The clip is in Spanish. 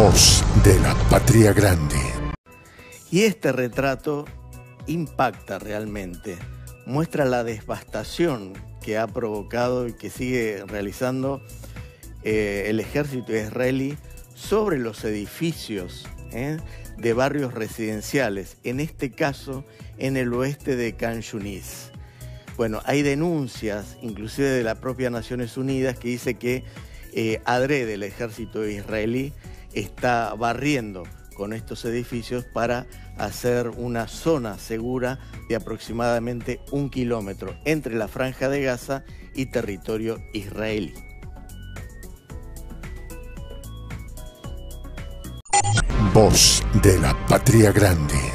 De la Patria Grande. Y este retrato impacta realmente, muestra la devastación que ha provocado y que sigue realizando eh, el ejército israelí sobre los edificios ¿eh? de barrios residenciales, en este caso en el oeste de Khan Yunis. Bueno, hay denuncias, inclusive de la propia Naciones Unidas, que dice que eh, adrede el ejército israelí está barriendo con estos edificios para hacer una zona segura de aproximadamente un kilómetro entre la franja de Gaza y territorio israelí. Voz de la Patria Grande.